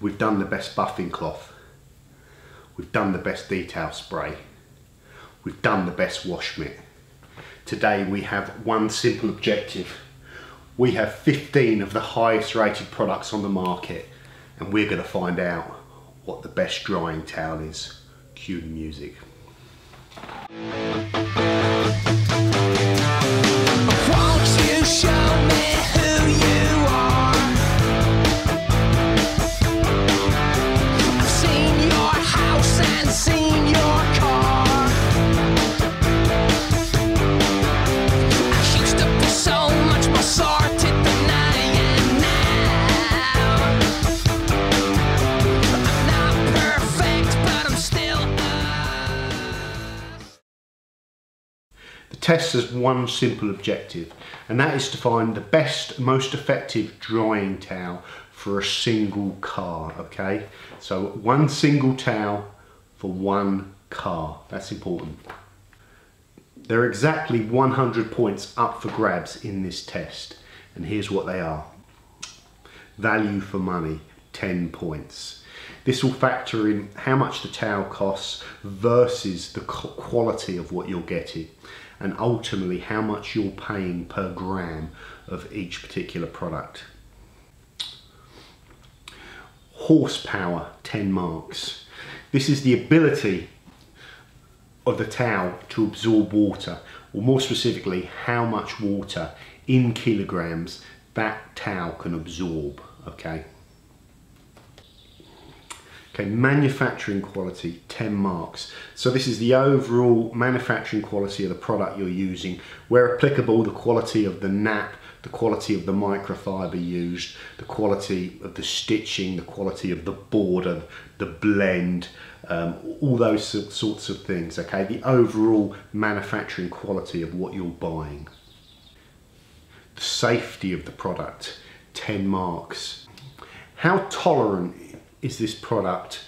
We've done the best buffing cloth. We've done the best detail spray. We've done the best wash mitt. Today we have one simple objective. We have 15 of the highest rated products on the market and we're going to find out what the best drying towel is. Cue the music. Test has one simple objective, and that is to find the best, most effective drying towel for a single car, okay? So one single towel for one car, that's important. There are exactly 100 points up for grabs in this test, and here's what they are. Value for money, 10 points. This will factor in how much the towel costs versus the quality of what you're getting and ultimately how much you're paying per gram of each particular product. Horsepower, 10 marks. This is the ability of the towel to absorb water, or more specifically, how much water in kilograms that towel can absorb, okay? Okay, manufacturing quality, 10 marks. So this is the overall manufacturing quality of the product you're using. Where applicable, the quality of the nap, the quality of the microfiber used, the quality of the stitching, the quality of the border, the blend, um, all those sorts of things, okay? The overall manufacturing quality of what you're buying. The safety of the product, 10 marks. How tolerant is this product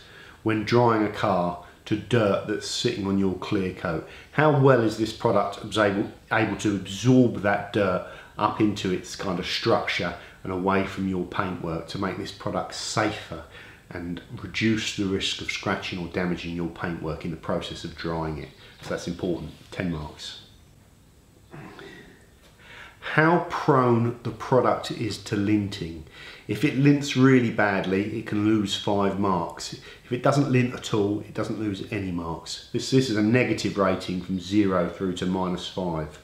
when drying a car to dirt that's sitting on your clear coat? How well is this product able, able to absorb that dirt up into its kind of structure and away from your paintwork to make this product safer and reduce the risk of scratching or damaging your paintwork in the process of drying it. So that's important, 10 marks how prone the product is to linting. If it lints really badly, it can lose five marks. If it doesn't lint at all, it doesn't lose any marks. This, this is a negative rating from zero through to minus five.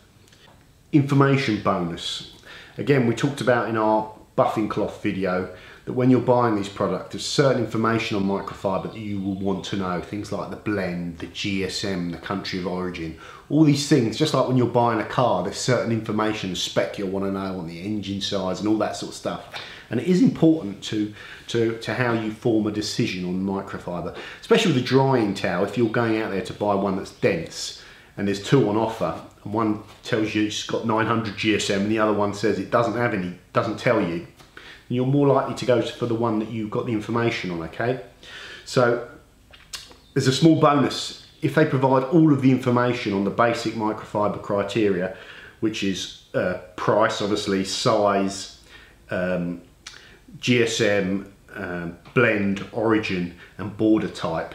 Information bonus. Again, we talked about in our buffing cloth video that when you're buying these products, there's certain information on microfiber that you will want to know. Things like the blend, the GSM, the country of origin, all these things, just like when you're buying a car, there's certain information, spec you'll want to know on the engine size and all that sort of stuff. And it is important to, to, to how you form a decision on microfiber, especially with a drying towel, if you're going out there to buy one that's dense and there's two on offer, and one tells you it's got 900 GSM and the other one says it doesn't have any, doesn't tell you, you're more likely to go for the one that you've got the information on, okay? So there's a small bonus. If they provide all of the information on the basic microfiber criteria, which is uh, price, obviously, size, um, GSM, um, blend, origin, and border type,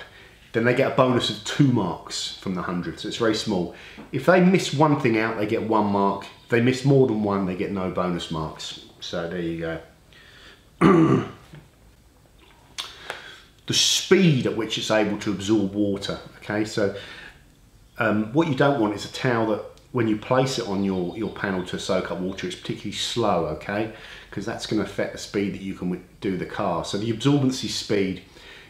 then they get a bonus of two marks from the 100, so it's very small. If they miss one thing out, they get one mark. If they miss more than one, they get no bonus marks. So there you go. the speed at which it's able to absorb water. Okay, so um, what you don't want is a towel that when you place it on your, your panel to soak up water, it's particularly slow, okay? Because that's going to affect the speed that you can do the car. So the absorbency speed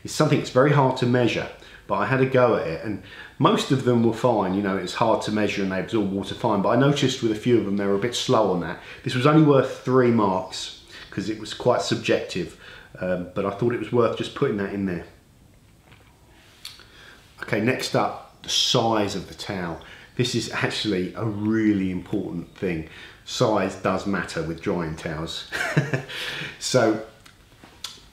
is something that's very hard to measure, but I had a go at it and most of them were fine, you know, it's hard to measure and they absorb water fine, but I noticed with a few of them they were a bit slow on that. This was only worth three marks because it was quite subjective. Um, but I thought it was worth just putting that in there. Okay, next up, the size of the towel. This is actually a really important thing. Size does matter with drying towels. so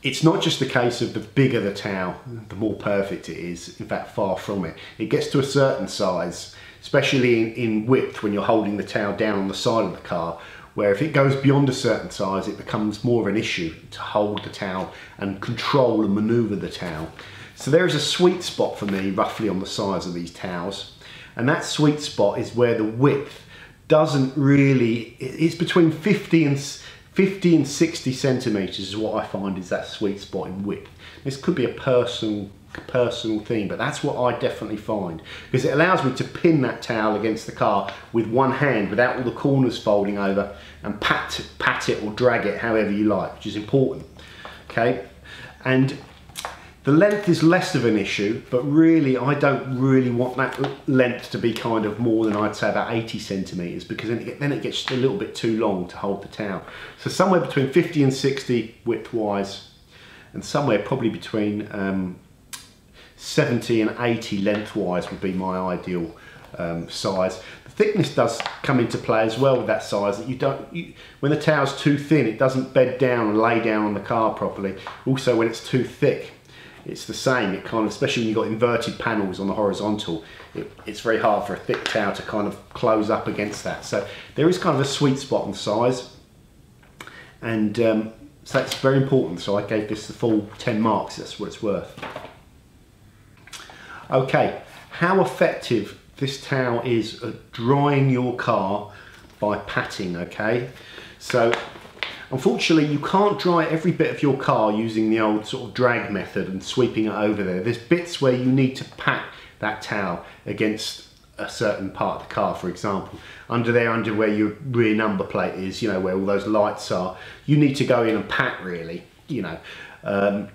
it's not just the case of the bigger the towel, the more perfect it is. In fact, far from it. It gets to a certain size, especially in, in width when you're holding the towel down on the side of the car, where if it goes beyond a certain size, it becomes more of an issue to hold the towel and control and maneuver the towel. So there is a sweet spot for me, roughly on the size of these towels. And that sweet spot is where the width doesn't really, it's between 50 and 50 and 60 centimeters is what I find is that sweet spot in width. This could be a personal personal thing, but that's what I definitely find because it allows me to pin that towel against the car with one hand without all the corners folding over and pat, pat it or drag it however you like, which is important. Okay, and the length is less of an issue, but really I don't really want that length to be kind of more than I'd say about 80 centimeters because then it, then it gets a little bit too long to hold the towel. So somewhere between 50 and 60 width wise and somewhere probably between um, 70 and 80 lengthwise would be my ideal um, size. The thickness does come into play as well with that size that you don't, you, when the towel's too thin it doesn't bed down and lay down on the car properly. Also when it's too thick it's the same, it kind of, especially when you've got inverted panels on the horizontal, it, it's very hard for a thick towel to kind of close up against that. So there is kind of a sweet spot on size and um, so that's very important. So I gave this the full 10 marks, that's what it's worth. Okay, how effective this towel is at drying your car by patting, okay? So unfortunately you can't dry every bit of your car using the old sort of drag method and sweeping it over there. There's bits where you need to pat that towel against a certain part of the car, for example. Under there, under where your rear number plate is, you know, where all those lights are, you need to go in and pat really, you know. Um,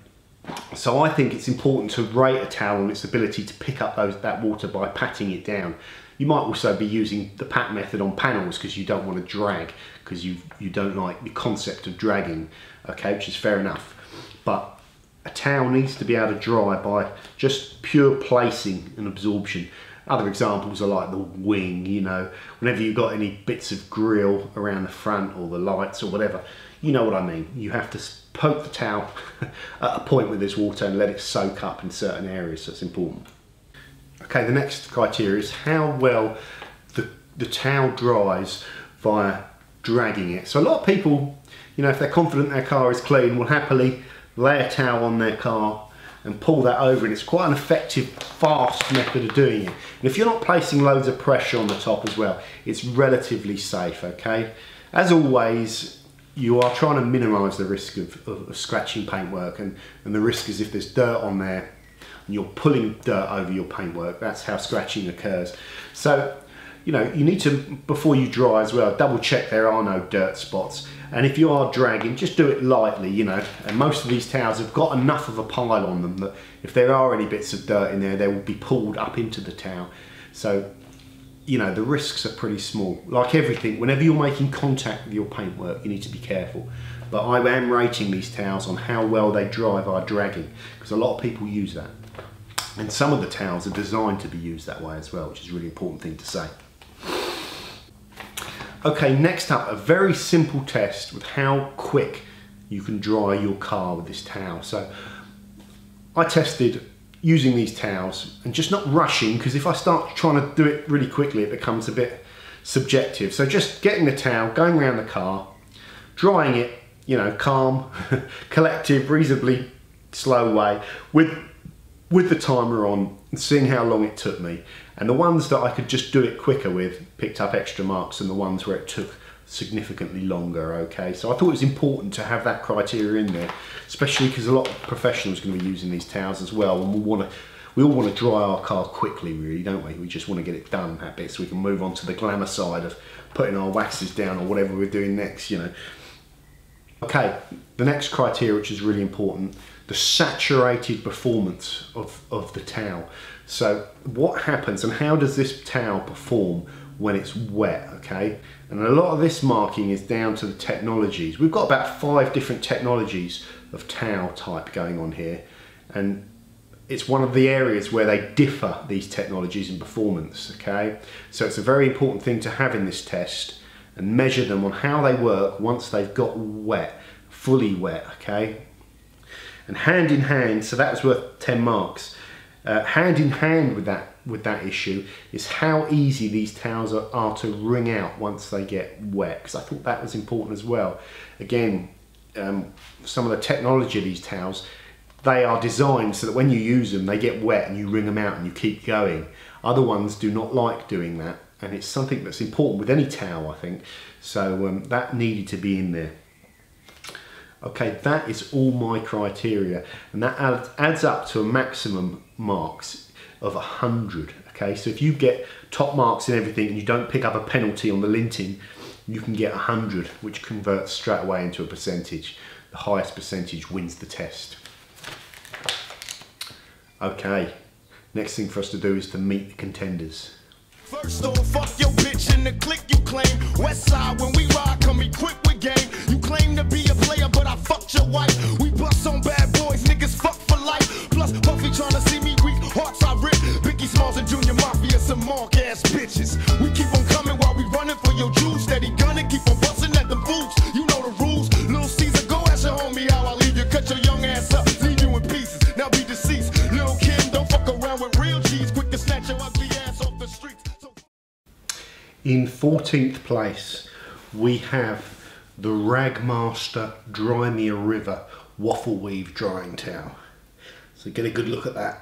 so I think it's important to rate a towel on its ability to pick up those, that water by patting it down. You might also be using the pat method on panels because you don't want to drag because you you don't like the concept of dragging, okay, which is fair enough. But a towel needs to be able to dry by just pure placing and absorption. Other examples are like the wing, you know, whenever you've got any bits of grill around the front or the lights or whatever, you know what I mean. You have to poke the towel at a point with this water and let it soak up in certain areas, that's important. Okay, the next criteria is how well the, the towel dries via dragging it. So a lot of people, you know, if they're confident their car is clean, will happily lay a towel on their car and pull that over and it's quite an effective fast method of doing it and if you're not placing loads of pressure on the top as well it's relatively safe okay as always you are trying to minimize the risk of, of, of scratching paintwork and, and the risk is if there's dirt on there and you're pulling dirt over your paintwork that's how scratching occurs. So you know you need to before you dry as well double check there are no dirt spots. And if you are dragging just do it lightly you know. And most of these towels have got enough of a pile on them that if there are any bits of dirt in there they will be pulled up into the towel so you know the risks are pretty small. Like everything whenever you're making contact with your paintwork you need to be careful. But I am rating these towels on how well they dry by dragging because a lot of people use that. And some of the towels are designed to be used that way as well which is a really important thing to say. Okay, next up, a very simple test with how quick you can dry your car with this towel. So I tested using these towels and just not rushing because if I start trying to do it really quickly, it becomes a bit subjective. So just getting the towel, going around the car, drying it, you know, calm, collective, reasonably slow way with with the timer on and seeing how long it took me. And the ones that I could just do it quicker with picked up extra marks than the ones where it took significantly longer, okay? So I thought it was important to have that criteria in there, especially because a lot of professionals are going to be using these towels as well, and we want to we all want to dry our car quickly, really, don't we? We just want to get it done that bit so we can move on to the glamour side of putting our waxes down or whatever we're doing next, you know. Okay, the next criteria, which is really important, the saturated performance of, of the towel. So what happens and how does this towel perform when it's wet, okay? And a lot of this marking is down to the technologies. We've got about five different technologies of towel type going on here. And it's one of the areas where they differ, these technologies in performance, okay? So it's a very important thing to have in this test and measure them on how they work once they've got wet, fully wet, okay? And hand in hand, so that was worth 10 marks, uh, hand in hand with that with that issue is how easy these towels are, are to wring out once they get wet. Because I thought that was important as well. Again, um, some of the technology of these towels, they are designed so that when you use them, they get wet and you wring them out and you keep going. Other ones do not like doing that, and it's something that's important with any towel, I think. So um, that needed to be in there. Okay, that is all my criteria, and that adds up to a maximum marks of 100. Okay, so if you get top marks in everything and you don't pick up a penalty on the linting, you can get 100, which converts straight away into a percentage. The highest percentage wins the test. Okay, next thing for us to do is to meet the contenders. First fuck your bitch in the click you claim. West side when we ride, come equipped with game. You claim to be a player, but I fucked your wife. We bust on bad boys, niggas fuck life. Plus, Puffy trying to see me weak, hearts I rip. Biggie Smalls and Junior Mafia, some mark ass bitches. We keep on coming while we running for your juice. Steady gunning, keep on busting at them fools. You know the rules. Little Caesar, go ask your homie how I leave you. Cut your young ass up, leave you in pieces. Now be deceased. Little Kim, don't fuck around with real. Quick to snatch your ugly ass off the streets. So in 14th place, we have the Ragmaster Dry Me a River Waffle Weave Drying Towel. So get a good look at that.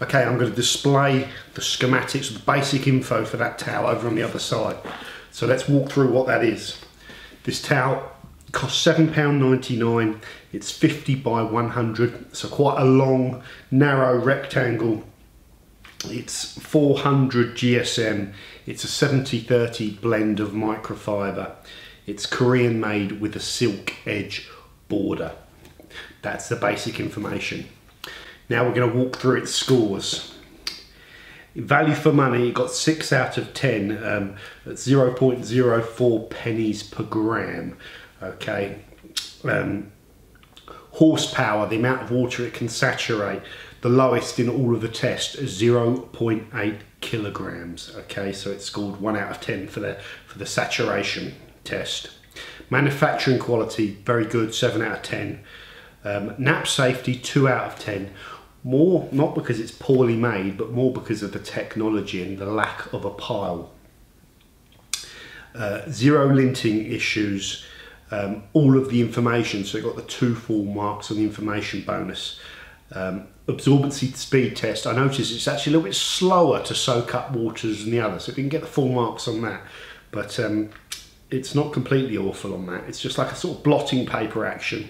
Okay, I'm going to display the schematics, the basic info for that towel over on the other side. So let's walk through what that is. This towel costs £7.99. It's 50 by 100, so quite a long, narrow rectangle. It's 400 GSM. It's a 70-30 blend of microfiber. It's Korean made with a silk edge border. That's the basic information. Now we're going to walk through its scores. Value for money, got 6 out of 10 um, at 0.04 pennies per gram. Okay. Um, horsepower, the amount of water it can saturate, the lowest in all of the tests, 0.8 kilograms. Okay, so it scored 1 out of 10 for the, for the saturation test. Manufacturing quality, very good, 7 out of 10. Um, nap safety, 2 out of 10 more not because it's poorly made but more because of the technology and the lack of a pile. Uh, zero linting issues um, all of the information. So it got the two full marks on the information bonus. Um, absorbency speed test. I noticed it's actually a little bit slower to soak up waters than the other so it didn't get the full marks on that but um, it's not completely awful on that. It's just like a sort of blotting paper action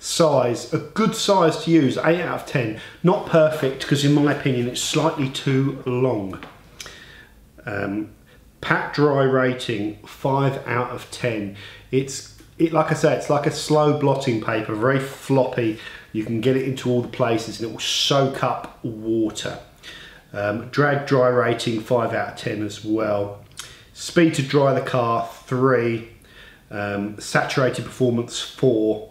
size, a good size to use, 8 out of 10. Not perfect because in my opinion it's slightly too long. Um, pat dry rating, 5 out of 10. It's, it, like I said, it's like a slow blotting paper, very floppy. You can get it into all the places and it will soak up water. Um, drag dry rating, 5 out of 10 as well. Speed to dry the car, 3. Um, saturated performance, 4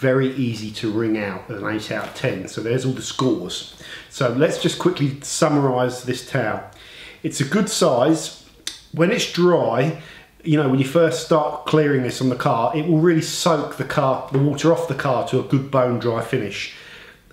very easy to wring out an 8 out of 10. So there's all the scores. So let's just quickly summarise this towel. It's a good size. When it's dry, you know, when you first start clearing this on the car, it will really soak the car, the water off the car to a good bone dry finish.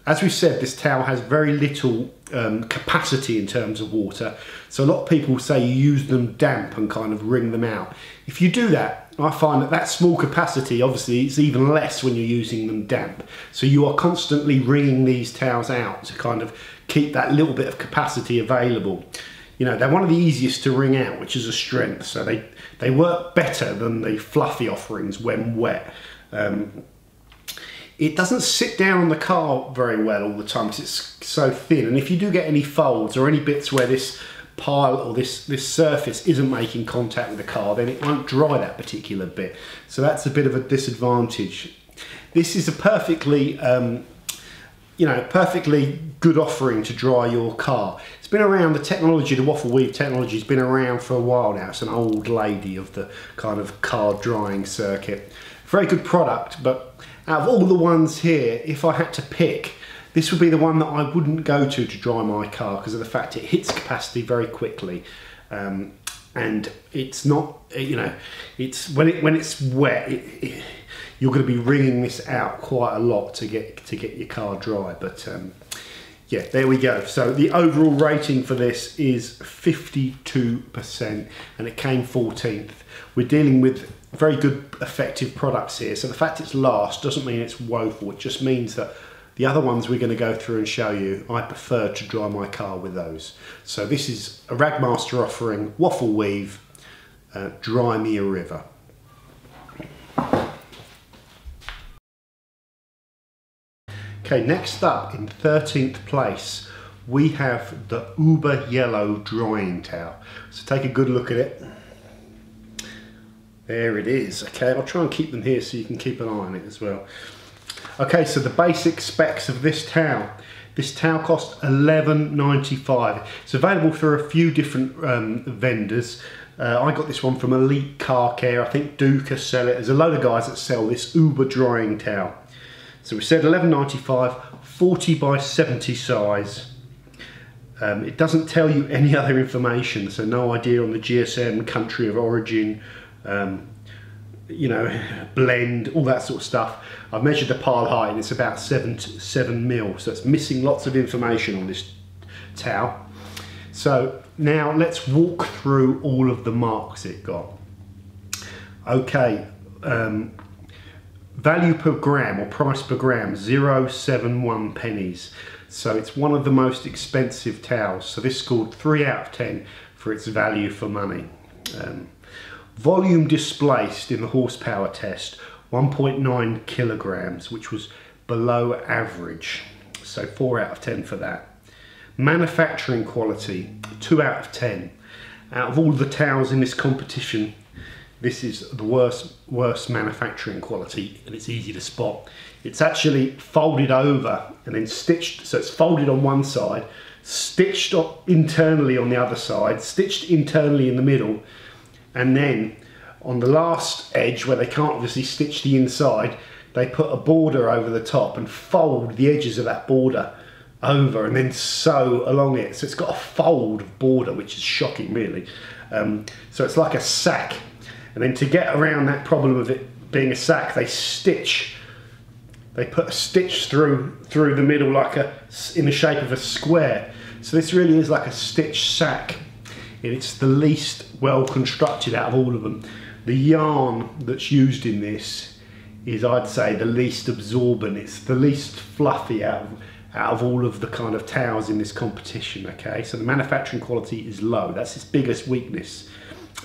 As we said, this towel has very little um, capacity in terms of water. So a lot of people say you use them damp and kind of wring them out. If you do that, I find that that small capacity, obviously, it's even less when you're using them damp. So you are constantly wringing these towels out to kind of keep that little bit of capacity available. You know, they're one of the easiest to wring out, which is a strength. So they, they work better than the fluffy offerings when wet. Um, it doesn't sit down on the car very well all the time because it's so thin. And if you do get any folds or any bits where this pile or this, this surface isn't making contact with the car, then it won't dry that particular bit. So that's a bit of a disadvantage. This is a perfectly, um, you know, perfectly good offering to dry your car. It's been around, the technology, the waffle weave technology has been around for a while now. It's an old lady of the kind of car drying circuit. Very good product, but out of all the ones here, if I had to pick, this would be the one that I wouldn't go to to dry my car because of the fact it hits capacity very quickly. Um, and it's not, you know, it's when it when it's wet, it, it, you're going to be wringing this out quite a lot to get to get your car dry. But um, yeah, there we go. So the overall rating for this is 52% and it came 14th. We're dealing with very good effective products here. So the fact it's last doesn't mean it's woeful. It just means that the other ones we're going to go through and show you, I prefer to dry my car with those. So this is a Ragmaster offering waffle weave, uh, dry me a river. Okay, next up in 13th place, we have the Uber Yellow Drying Towel. So take a good look at it. There it is. Okay, I'll try and keep them here so you can keep an eye on it as well. Okay, so the basic specs of this towel. This towel costs $11.95. It's available through a few different um, vendors. Uh, I got this one from Elite Car Care. I think Duca sell it. There's a load of guys that sell this Uber drying towel. So we said 11.95, 40 by 70 size. Um, it doesn't tell you any other information, so no idea on the GSM, country of origin, um, you know, blend, all that sort of stuff. I've measured the pile height and it's about seven, seven mil, so it's missing lots of information on this towel. So now let's walk through all of the marks it got. Okay, um, value per gram or price per gram 071 pennies so it's one of the most expensive towels so this scored 3 out of 10 for its value for money um, volume displaced in the horsepower test 1.9 kilograms which was below average. So 4 out of 10 for that. Manufacturing quality 2 out of 10 out of all the towels in this competition this is the worst worst manufacturing quality and it's easy to spot. It's actually folded over and then stitched so it's folded on one side stitched internally on the other side stitched internally in the middle and then on the last edge where they can't obviously stitch the inside they put a border over the top and fold the edges of that border over and then sew along it so it's got a fold border which is shocking really um, so it's like a sack and then to get around that problem of it being a sack, they stitch. They put a stitch through through the middle like a in the shape of a square. So this really is like a stitch sack. It's the least well constructed out of all of them. The yarn that's used in this is I'd say the least absorbent. It's the least fluffy out of, out of all of the kind of towels in this competition, okay? So the manufacturing quality is low. That's its biggest weakness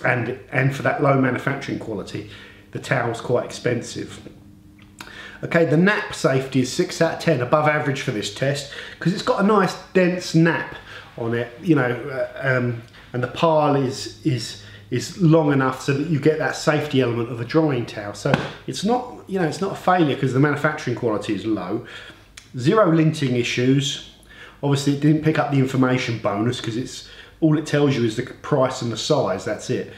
and and for that low manufacturing quality the towel's quite expensive okay the nap safety is 6 out of 10 above average for this test because it's got a nice dense nap on it you know uh, um, and the pile is is is long enough so that you get that safety element of a drying towel so it's not you know it's not a failure because the manufacturing quality is low zero linting issues obviously it didn't pick up the information bonus because it's all it tells you is the price and the size, that's it.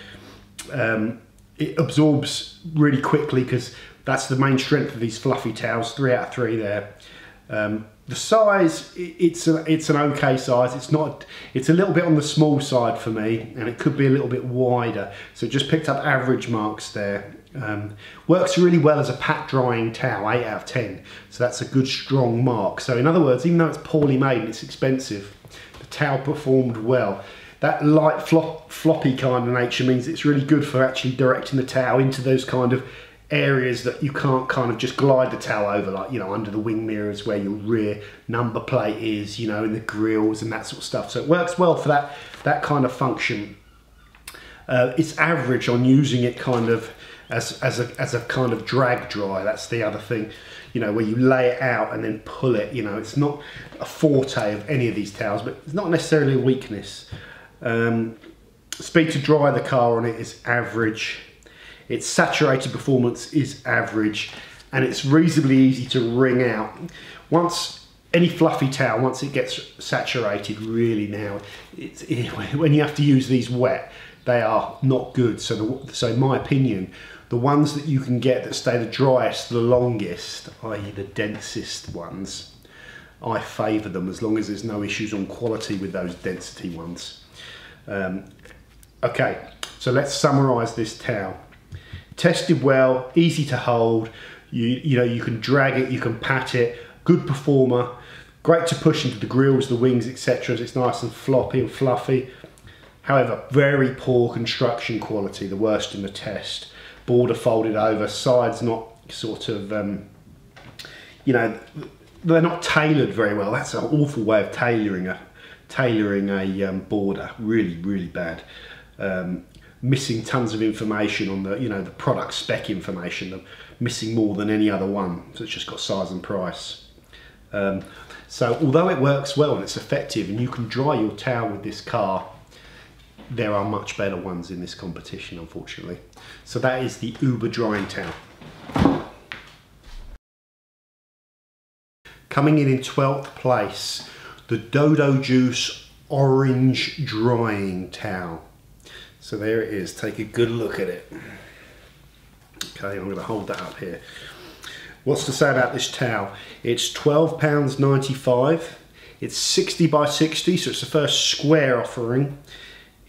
Um, it absorbs really quickly because that's the main strength of these fluffy towels, three out of three there. Um, the size, it's a, it's an okay size. It's not, it's a little bit on the small side for me, and it could be a little bit wider. So it just picked up average marks there. Um, works really well as a pat drying towel, 8 out of 10. So that's a good strong mark. So in other words, even though it's poorly made and it's expensive, the towel performed well. That light flop, floppy kind of nature means it's really good for actually directing the towel into those kind of areas that you can't kind of just glide the towel over, like, you know, under the wing mirrors where your rear number plate is, you know, in the grills and that sort of stuff. So it works well for that, that kind of function. Uh, it's average on using it kind of as, as, a, as a kind of drag dry. That's the other thing you know, where you lay it out and then pull it. You know, it's not a forte of any of these towels, but it's not necessarily a weakness. Um, speed to dry the car on it is average. Its saturated performance is average and it's reasonably easy to wring out. Once any fluffy towel, once it gets saturated really now, it, when you have to use these wet, they are not good. So, the, so in my opinion, the ones that you can get that stay the driest the longest, i.e. the densest ones, I favour them as long as there's no issues on quality with those density ones. Um, okay, so let's summarise this towel. Tested well, easy to hold, you, you know, you can drag it, you can pat it, good performer, Great to push into the grills, the wings, etc. It's nice and floppy and fluffy. However, very poor construction quality, the worst in the test. Border folded over, sides not sort of, um, you know, they're not tailored very well. That's an awful way of tailoring a tailoring a um, border. Really, really bad. Um, missing tons of information on the, you know, the product spec information. missing more than any other one. So it's just got size and price. Um, so although it works well and it's effective, and you can dry your towel with this car, there are much better ones in this competition, unfortunately. So that is the Uber drying towel. Coming in in 12th place, the Dodo Juice Orange Drying Towel. So there it is, take a good look at it. Okay, I'm to hold that up here. What's to say about this towel? It's £12.95. It's 60 by 60, so it's the first square offering.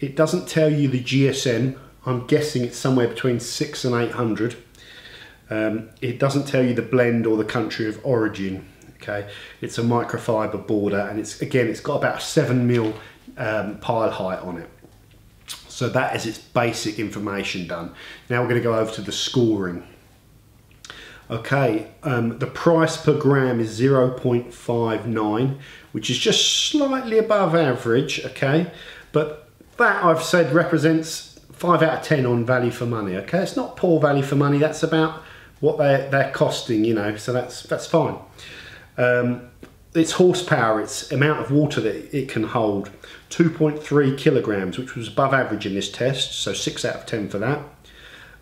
It doesn't tell you the GSM. I'm guessing it's somewhere between six and 800. Um, it doesn't tell you the blend or the country of origin okay it's a microfiber border and it's again it's got about seven mil um, pile height on it so that is its basic information done. Now we're going to go over to the scoring. Okay um, the price per gram is 0.59 which is just slightly above average okay? But that I've said represents 5 out of 10 on value for money okay? It's not poor value for money that's about what they're, they're costing you know so that's that's fine. Um, its horsepower, its amount of water that it can hold, 2.3 kilograms, which was above average in this test, so 6 out of 10 for that.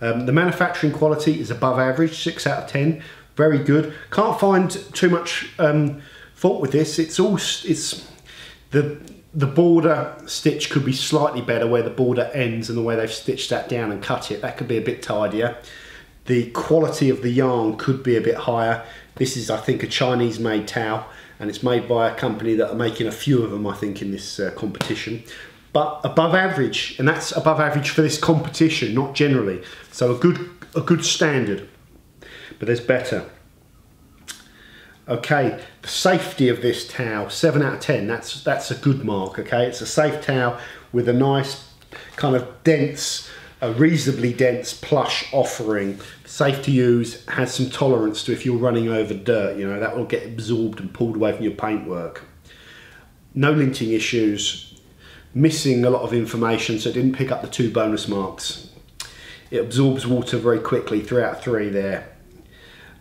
Um, the manufacturing quality is above average, 6 out of 10, very good. Can't find too much um, fault with this. It's all, it's the, the border stitch could be slightly better where the border ends and the way they've stitched that down and cut it. That could be a bit tidier. The quality of the yarn could be a bit higher. This is, I think, a Chinese made towel and it's made by a company that are making a few of them, I think, in this uh, competition. But above average, and that's above average for this competition, not generally. So a good, a good standard, but there's better. Okay, the safety of this towel, seven out of 10, that's, that's a good mark, okay? It's a safe towel with a nice kind of dense a reasonably dense plush offering. Safe to use has some tolerance to if you're running over dirt you know that will get absorbed and pulled away from your paintwork. No linting issues missing a lot of information so it didn't pick up the two bonus marks. It absorbs water very quickly throughout three there.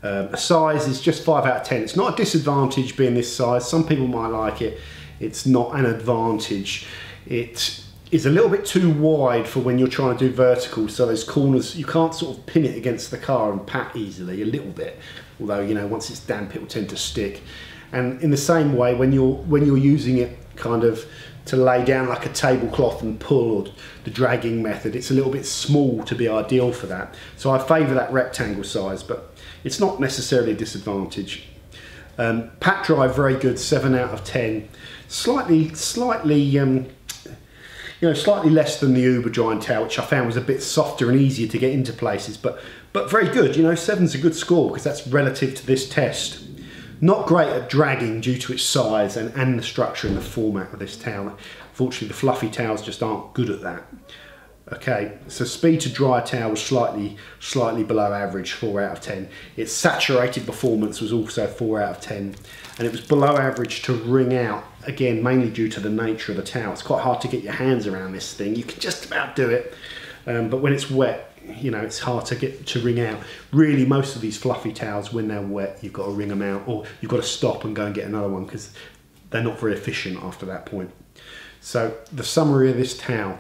Um, size is just 5 out of 10 it's not a disadvantage being this size. Some people might like it. It's not an advantage. It is a little bit too wide for when you're trying to do vertical so those corners you can't sort of pin it against the car and pat easily a little bit. Although you know once it's damp it will tend to stick. And in the same way when you're when you're using it kind of to lay down like a tablecloth and pull or the dragging method it's a little bit small to be ideal for that. So I favour that rectangle size but it's not necessarily a disadvantage. Um, pat drive, very good 7 out of 10 slightly slightly um, you know, slightly less than the Uber drying towel, which I found was a bit softer and easier to get into places, but but very good. You know, seven's a good score because that's relative to this test. Not great at dragging due to its size and, and the structure and the format of this towel. Fortunately, the fluffy towels just aren't good at that. Okay, so speed to dry towel was slightly, slightly below average, 4 out of 10. Its saturated performance was also 4 out of 10. And it was below average to wring out again, mainly due to the nature of the towel. It's quite hard to get your hands around this thing. You can just about do it, um, but when it's wet, you know, it's hard to get to wring out. Really, most of these fluffy towels, when they're wet, you've got to wring them out, or you've got to stop and go and get another one because they're not very efficient after that point. So the summary of this towel,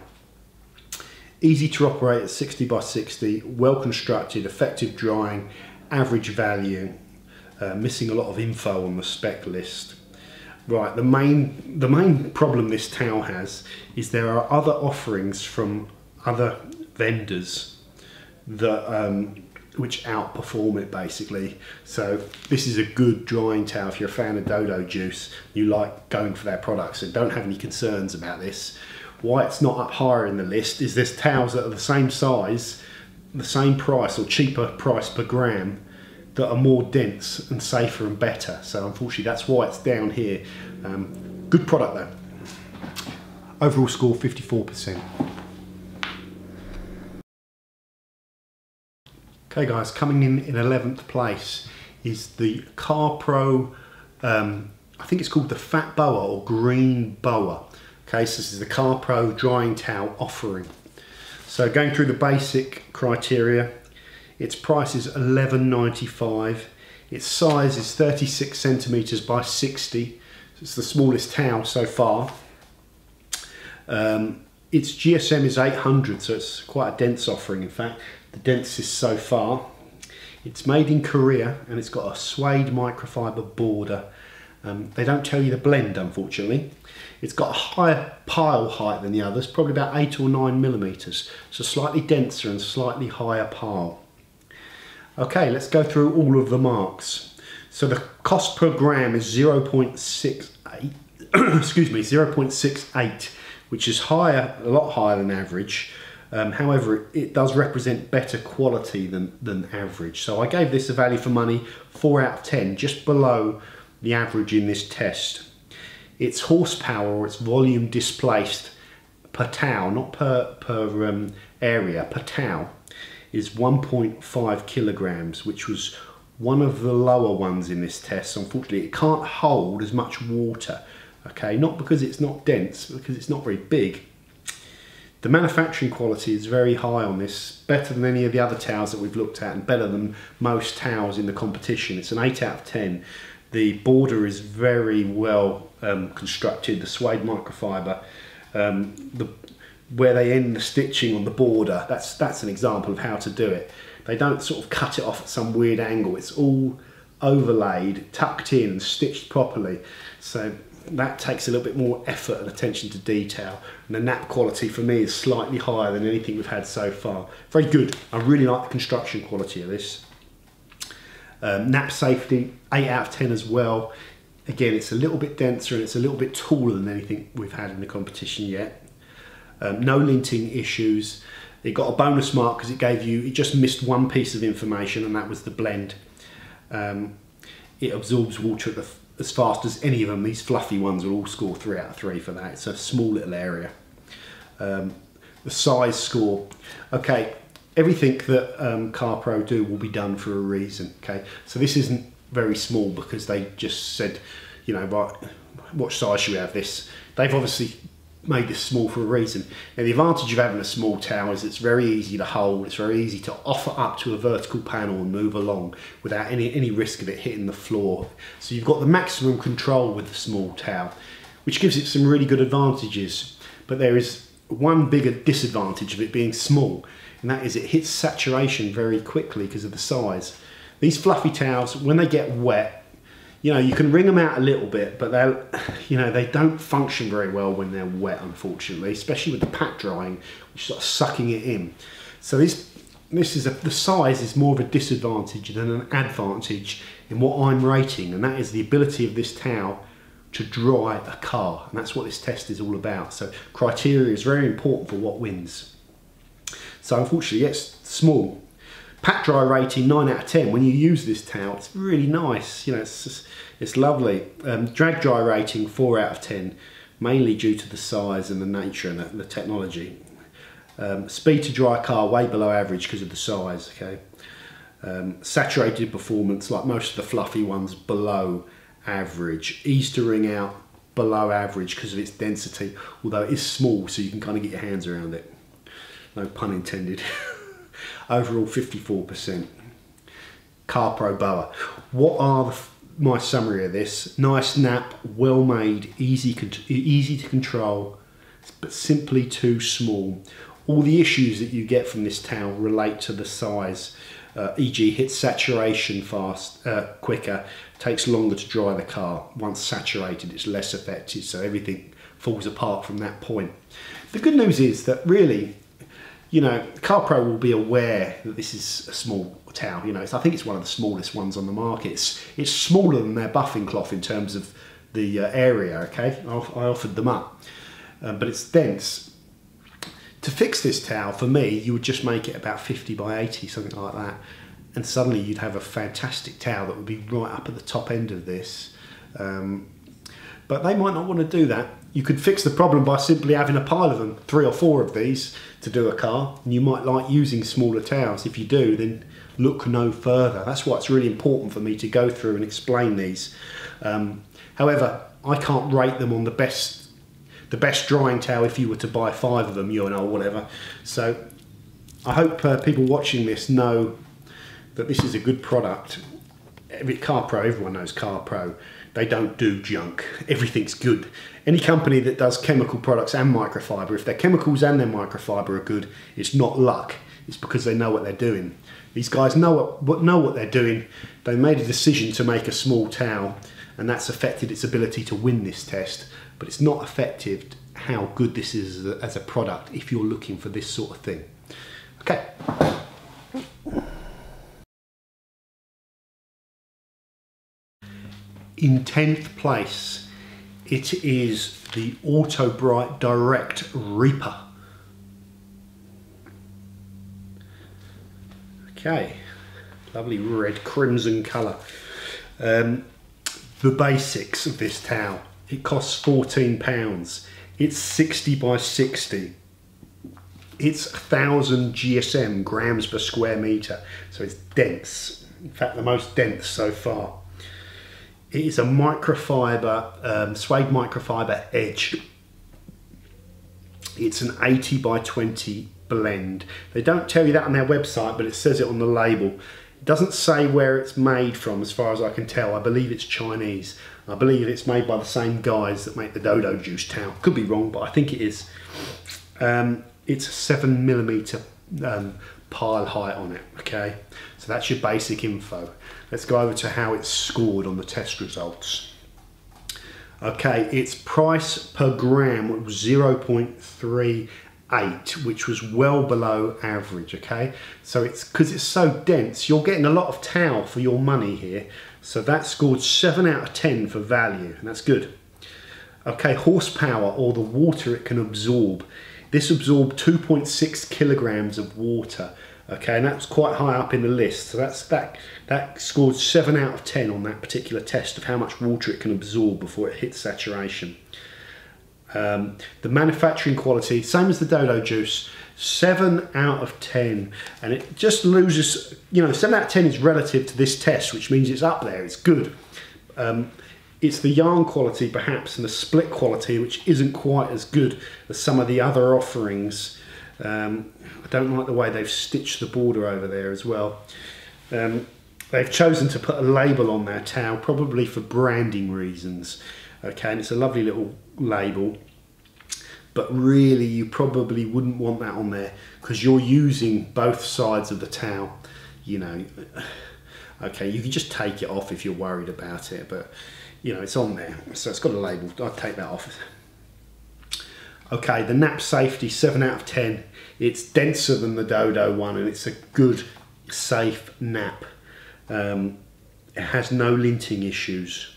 easy to operate at 60 by 60, well constructed, effective drying, average value, uh, missing a lot of info on the spec list. Right, the main the main problem this towel has is there are other offerings from other vendors that um, which outperform it basically. So this is a good drying towel if you're a fan of Dodo Juice, you like going for their products and don't have any concerns about this. Why it's not up higher in the list is there's towels that are the same size, the same price or cheaper price per gram that are more dense and safer and better. So unfortunately, that's why it's down here. Um, good product though. Overall score 54%. Okay guys, coming in in 11th place is the CarPro, um, I think it's called the Fat Boa or Green Boa. Okay, so this is the CarPro drying towel offering. So going through the basic criteria, its price is 11.95. Its size is 36 centimeters by 60. It's the smallest towel so far. Um, its GSM is 800, so it's quite a dense offering. In fact, the densest so far. It's made in Korea and it's got a suede microfiber border. Um, they don't tell you the blend, unfortunately. It's got a higher pile height than the others, probably about eight or nine millimeters. So slightly denser and slightly higher pile. Okay, let's go through all of the marks. So the cost per gram is 0.68, excuse me, 0.68, which is higher, a lot higher than average. Um, however, it, it does represent better quality than, than average. So I gave this a value for money, 4 out of 10, just below the average in this test its horsepower or its volume displaced per towel, not per, per um, area, per towel, is 1.5 kilograms, which was one of the lower ones in this test. Unfortunately, it can't hold as much water, okay? Not because it's not dense, because it's not very big. The manufacturing quality is very high on this, better than any of the other towels that we've looked at and better than most towels in the competition. It's an 8 out of 10. The border is very well um, constructed, the suede microfiber, um, the, where they end the stitching on the border, that's, that's an example of how to do it. They don't sort of cut it off at some weird angle, it's all overlaid, tucked in, and stitched properly. So that takes a little bit more effort and attention to detail. And the nap quality for me is slightly higher than anything we've had so far. Very good. I really like the construction quality of this. Um, nap safety, 8 out of 10 as well. Again, it's a little bit denser and it's a little bit taller than anything we've had in the competition yet. Um, no linting issues. It got a bonus mark because it gave you, it just missed one piece of information and that was the blend. Um, it absorbs water the, as fast as any of them. These fluffy ones will all score 3 out of 3 for that. It's a small little area. Um, the size score. Okay, everything that um, CarPro do will be done for a reason. Okay, so this isn't very small because they just said, you know, right, what size should we have this? They've obviously made this small for a reason. Now the advantage of having a small tower is it's very easy to hold, it's very easy to offer up to a vertical panel and move along without any, any risk of it hitting the floor. So you've got the maximum control with the small tower, which gives it some really good advantages. But there is one bigger disadvantage of it being small, and that is it hits saturation very quickly because of the size. These fluffy towels, when they get wet, you know, you can wring them out a little bit, but they'll, you know, they don't function very well when they're wet, unfortunately, especially with the pack drying, which sort of sucking it in. So this, this is a, the size is more of a disadvantage than an advantage in what I'm rating, and that is the ability of this towel to dry a car, and that's what this test is all about. So criteria is very important for what wins. So unfortunately, it's small, Pat dry rating 9 out of 10. When you use this towel, it's really nice. You know, it's just, it's lovely. Um, drag dry rating 4 out of 10, mainly due to the size and the nature and the, the technology. Um, speed to dry car way below average because of the size. Okay. Um, saturated performance, like most of the fluffy ones, below average. Ease to out below average because of its density, although it is small, so you can kind of get your hands around it. No pun intended. overall 54%. CarPro Boa. What are the, my summary of this? Nice nap, well made, easy, easy to control, but simply too small. All the issues that you get from this towel relate to the size. Uh, e.g. hits saturation fast, uh, quicker, takes longer to dry the car. Once saturated, it's less effective, so everything falls apart from that point. The good news is that really you know, CarPro will be aware that this is a small towel. You know, I think it's one of the smallest ones on the market. It's, it's smaller than their buffing cloth in terms of the uh, area, okay? I, I offered them up. Um, but it's dense. To fix this towel, for me, you would just make it about 50 by 80, something like that. and suddenly you'd have a fantastic towel that would be right up at the top end of this. Um, but they might not want to do that. You could fix the problem by simply having a pile of them, three or four of these to do a car, and you might like using smaller towels. If you do, then look no further. That's why it's really important for me to go through and explain these. Um, however, I can't rate them on the best the best drying towel if you were to buy five of them, you know, whatever. So I hope uh, people watching this know that this is a good product. Every CarPro, everyone knows CarPro. They don't do junk. Everything's good. Any company that does chemical products and microfiber, if their chemicals and their microfiber are good, it's not luck. It's because they know what they're doing. These guys know what, know what they're doing. They made a decision to make a small towel, and that's affected its ability to win this test. But it's not affected how good this is as a, as a product if you're looking for this sort of thing. Okay. In 10th place, it is the Auto Brite Direct Reaper. Okay, lovely red crimson colour. Um, the basics of this towel. It costs £14. It's 60 by 60. It's 1000 GSM, grams per square metre. So it's dense. In fact, the most dense so far. It is a microfiber, um, suede microfiber edge. It's an 80 by 20 blend. They don't tell you that on their website, but it says it on the label. It doesn't say where it's made from, as far as I can tell. I believe it's Chinese. I believe it's made by the same guys that make the Dodo Juice towel. Could be wrong, but I think it is. Um, it's seven millimeter um, pile height on it. Okay, so that's your basic info. Let's go over to how it's scored on the test results. Okay, its price per gram was 0.38, which was well below average, okay? So it's because it's so dense, you're getting a lot of towel for your money here. So that scored 7 out of 10 for value, and that's good. Okay, horsepower, or the water it can absorb. This absorbed 2.6 kilograms of water. Okay, and that's quite high up in the list. So that's that that scored seven out of ten on that particular test of how much water it can absorb before it hits saturation. Um, the manufacturing quality, same as the Dodo juice, seven out of ten, and it just loses. You know, seven out of ten is relative to this test, which means it's up there. It's good. Um, it's the yarn quality perhaps and the split quality which isn't quite as good as some of the other offerings. Um, I don't like the way they've stitched the border over there as well. Um, they've chosen to put a label on their towel probably for branding reasons. Okay, and it's a lovely little label but really you probably wouldn't want that on there because you're using both sides of the towel you know okay you can just take it off if you're worried about it but you know, it's on there. So it's got a label. I'd take that off. Okay, the nap safety, 7 out of 10. It's denser than the Dodo one and it's a good, safe nap. Um, it has no linting issues.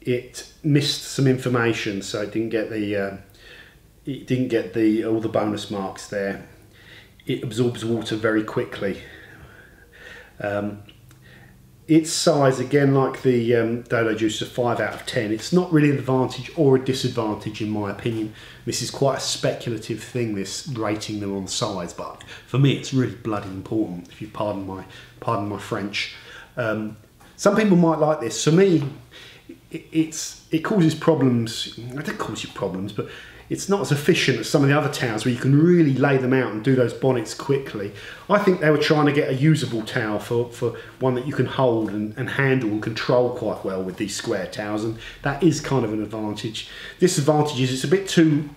It missed some information, so it didn't get the uh, it didn't get the all the bonus marks there. It absorbs water very quickly. Um, its size, again, like the um, Juice, is a 5 out of 10. It's not really an advantage or a disadvantage, in my opinion. This is quite a speculative thing, this rating them on size, but for me, it's really bloody important, if you pardon my, pardon my French. Um, some people might like this. For me, it, it's, it causes problems. It doesn't cause you problems, but it's not as efficient as some of the other towels where you can really lay them out and do those bonnets quickly. I think they were trying to get a usable towel for, for one that you can hold and, and handle and control quite well with these square towels and that is kind of an advantage. Disadvantage is it's a bit too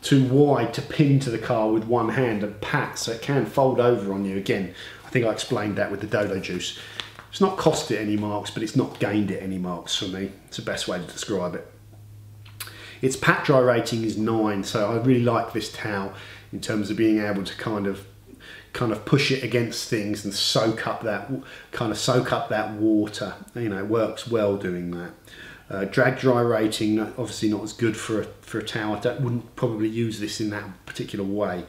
too wide to pin to the car with one hand and pat so it can fold over on you again. I think I explained that with the Dodo Juice. It's not cost it any marks but it's not gained it any marks for me. It's the best way to describe it. Its pat dry rating is nine, so I really like this towel in terms of being able to kind of kind of push it against things and soak up that kind of soak up that water. You know, works well doing that. Uh, drag dry rating obviously not as good for a, for a towel. I wouldn't probably use this in that particular way.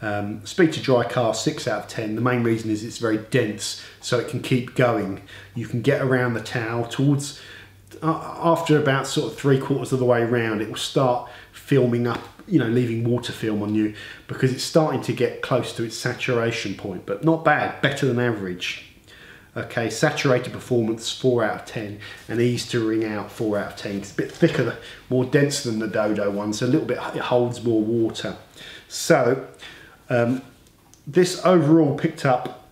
Um, speed to dry car, 6 out of 10. The main reason is it's very dense, so it can keep going. You can get around the towel towards, after about sort of three quarters of the way around, it will start filming up, you know, leaving water film on you because it's starting to get close to its saturation point, but not bad, better than average. Okay, saturated performance, 4 out of 10, and ease to wring out, 4 out of 10. It's a bit thicker, more dense than the Dodo one, so a little bit, it holds more water. So, um, this overall picked up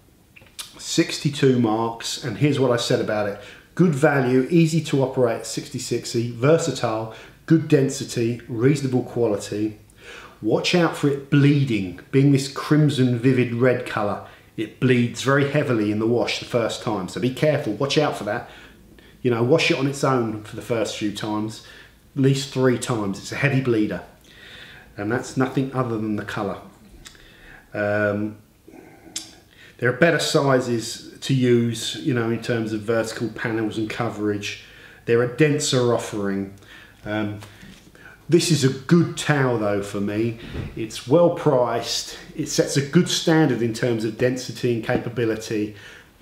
62 marks, and here's what I said about it. Good value, easy to operate 66E, versatile, good density, reasonable quality. Watch out for it bleeding, being this crimson vivid red colour it bleeds very heavily in the wash the first time. So be careful, watch out for that. You know, wash it on its own for the first few times, at least three times. It's a heavy bleeder. And that's nothing other than the colour. Um, there are better sizes to use, you know, in terms of vertical panels and coverage. They're a denser offering. Um, this is a good towel though for me. It's well priced. It sets a good standard in terms of density and capability.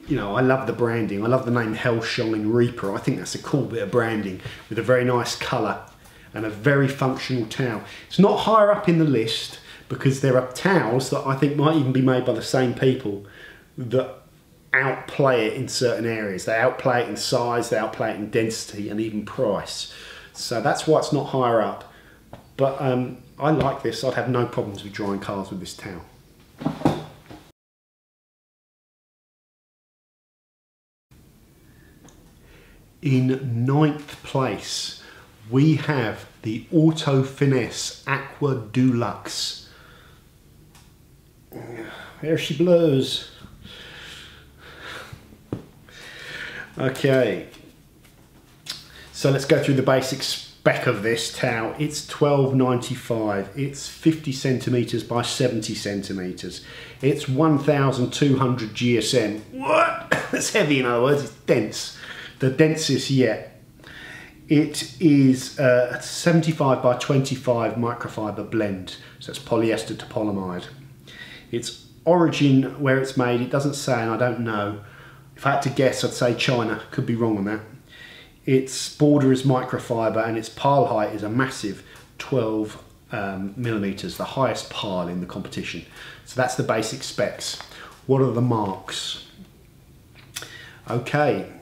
You know, I love the branding. I love the name Hellshine Reaper. I think that's a cool bit of branding with a very nice colour and a very functional towel. It's not higher up in the list because there are towels that I think might even be made by the same people that outplay it in certain areas. They outplay it in size, they outplay it in density and even price. So that's why it's not higher up. But um, I like this. I'd have no problems with drying cars with this towel. In ninth place, we have the Auto Finesse Aqua Deluxe. There she blows. Okay, so let's go through the basic spec of this towel. It's 12.95. It's 50 centimeters by 70 centimeters. It's 1,200 GSM. What? That's heavy in other words. It's dense. The densest yet. It is a 75 by 25 microfiber blend. So it's polyester to polyamide. Its origin, where it's made, it doesn't say and I don't know. If I had to guess, I'd say China. Could be wrong on that. Its border is microfiber and its pile height is a massive 12 um, millimeters, the highest pile in the competition. So that's the basic specs. What are the marks? Okay,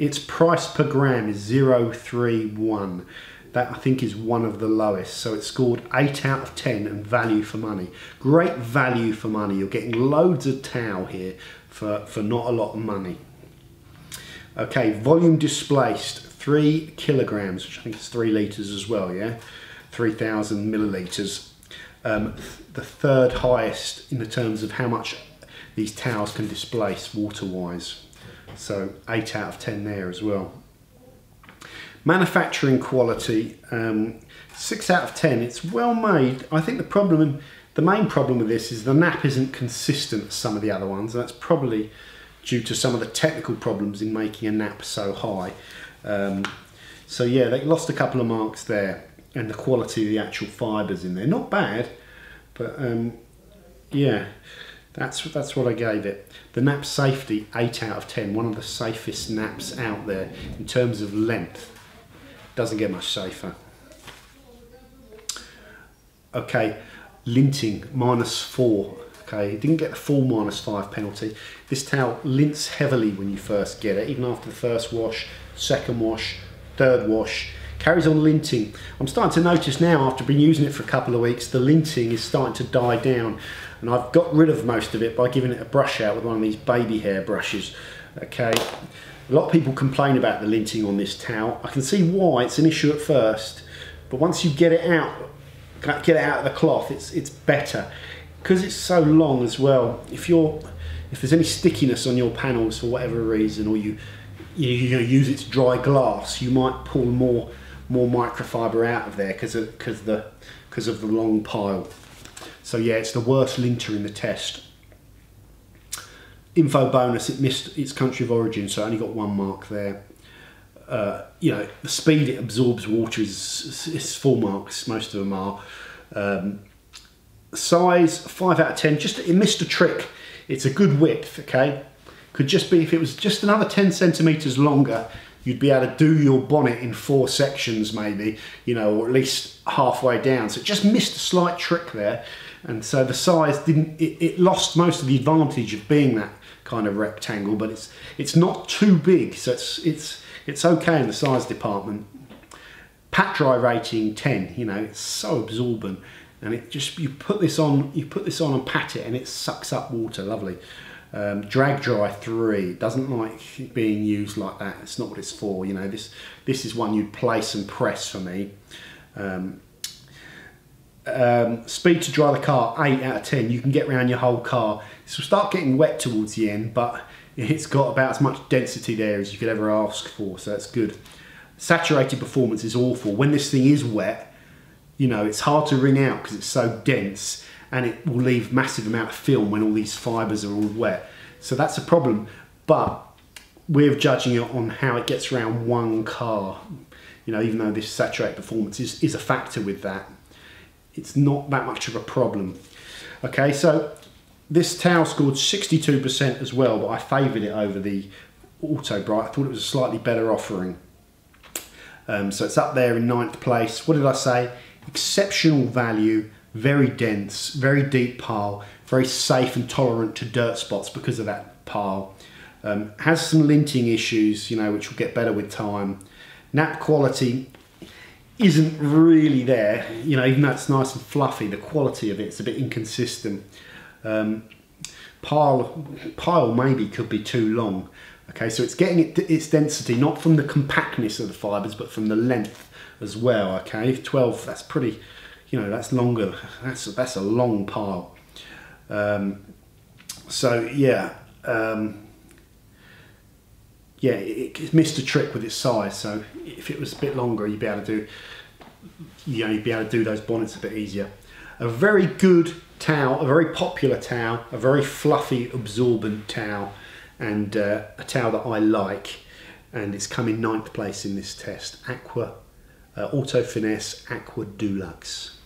its price per gram is 031. That I think is one of the lowest. So it scored 8 out of 10 and value for money. Great value for money. You're getting loads of towel here for, for not a lot of money. Okay, volume displaced, three kilograms, which I think is three litres as well, yeah? 3,000 millilitres. Um, the third highest in the terms of how much these towels can displace water-wise. So 8 out of 10 there as well. Manufacturing quality, um, 6 out of 10. It's well made. I think the problem, the main problem with this is the nap isn't consistent as some of the other ones. and That's probably due to some of the technical problems in making a nap so high. Um, so yeah, they lost a couple of marks there, and the quality of the actual fibres in there, not bad, but um, yeah, that's that's what I gave it. The nap safety, eight out of 10, one of the safest naps out there in terms of length. Doesn't get much safer. Okay, linting minus four. Okay, he didn't get the full minus five penalty. This towel lints heavily when you first get it, even after the first wash second wash, third wash. Carries on linting. I'm starting to notice now, after being using it for a couple of weeks, the linting is starting to die down. And I've got rid of most of it by giving it a brush out with one of these baby hair brushes. Okay, a lot of people complain about the linting on this towel. I can see why it's an issue at first, but once you get it out, get it out of the cloth, it's it's better because it's so long as well. If you're if there's any stickiness on your panels for whatever reason, or you you're going to use it to dry glass, you might pull more more microfiber out of there because of, cause the because of the long pile. So yeah, it's the worst linter in the test. Info bonus: it missed its country of origin, so I only got one mark there. Uh, you know, the speed it absorbs water is, is full marks. Most of them are. Um, size, 5 out of 10. Just It missed a trick. It's a good width, okay? Could just be, if it was just another 10 centimetres longer, you'd be able to do your bonnet in four sections maybe, you know, or at least halfway down. So it just missed a slight trick there. And so the size didn't, it, it lost most of the advantage of being that kind of rectangle, but it's it's not too big, so it's it's it's okay in the size department. Pat dry rating 10, you know, it's so absorbent and it just you put this on you put this on and pat it and it sucks up water lovely. Um, drag dry 3 doesn't like being used like that it's not what it's for you know this this is one you'd place and press for me. Um, um, speed to dry the car 8 out of 10 you can get around your whole car. This will start getting wet towards the end but it's got about as much density there as you could ever ask for so that's good saturated performance is awful when this thing is wet you know, it's hard to wring out because it's so dense and it will leave massive amount of film when all these fibers are all wet. So that's a problem. But we're judging it on how it gets around one car. You know, even though this saturated performance is, is a factor with that, it's not that much of a problem. Okay, so this towel scored 62% as well, but I favoured it over the Auto Brite. I thought it was a slightly better offering. Um, so it's up there in ninth place. What did I say? exceptional value, very dense, very deep pile, very safe and tolerant to dirt spots because of that pile. Um, has some linting issues, you know, which will get better with time. Nap quality isn't really there, you know, even though it's nice and fluffy, the quality of it's a bit inconsistent. Um, pile, pile maybe could be too long. Okay, so it's getting it, its density not from the compactness of the fibres, but from the length as well. Okay, 12. That's pretty. You know, that's longer. That's that's a long pile. Um, so yeah, um, yeah, it, it, missed a trick with its size. So if it was a bit longer, you'd be able to do. You know, you'd be able to do those bonnets a bit easier. A very good towel, a very popular towel, a very fluffy, absorbent towel, and uh, a towel that I like. And it's come in ninth place in this test. Aqua uh, Auto Finesse Aqua Deluxe.